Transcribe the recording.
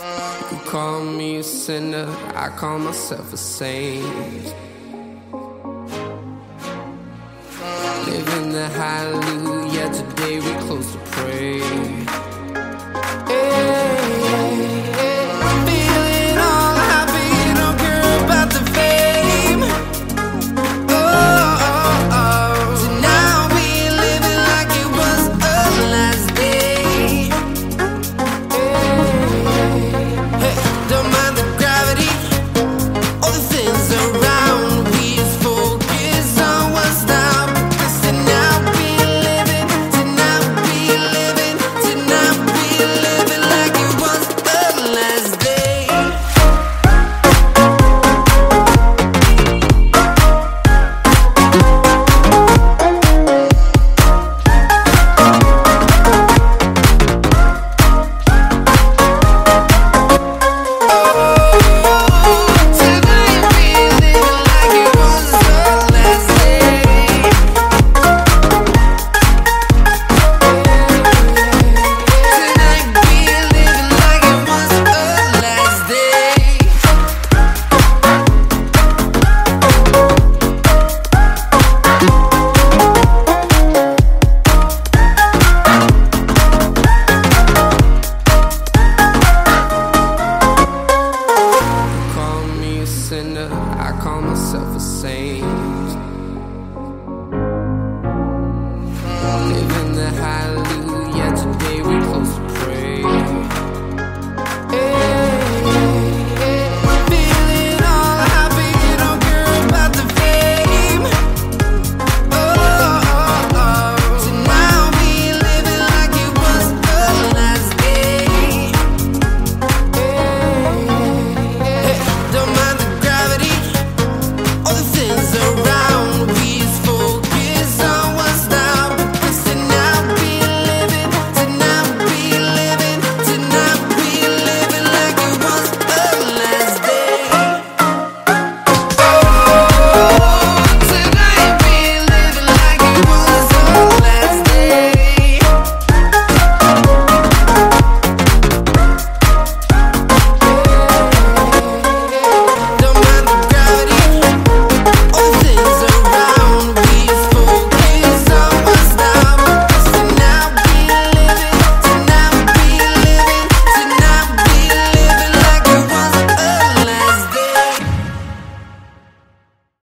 You call me a sinner, I call myself a saint. Living the hallelujah, today we close to pray.